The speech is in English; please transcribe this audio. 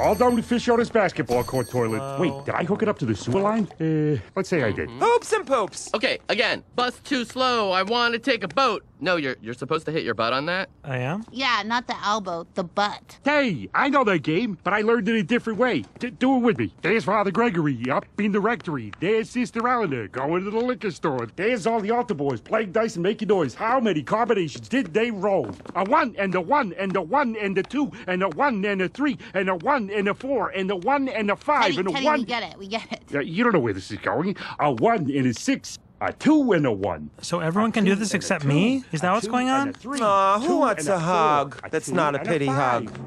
All done with Fischoeder's basketball court toilet. Wait, did I hook it up to the sewer line? Uh, let's say I did. Hoops and poops. Okay, again, bus too slow. I want to take a boat. No, you're you're supposed to hit your butt on that. I am. Yeah, not the elbow, the butt. Hey, I know that game, but I learned it a different way. D- do it with me. There's Father Gregory up in the rectory. There's Sister Eleanor going to the liquor store. There's all the altar boys playing dice and making noise. How many combinations did they roll? A one and a one and a one and a two and a one and a three and a one and a four and a one and a five Teddy, and a Teddy, one. we get it, we get it. Uh, you don't know where this is going. A one and a six. A two and a one. So everyone can do this except me? Is that what's going on? A three, Aw, who wants and a hug? a That's not a pity five. hug.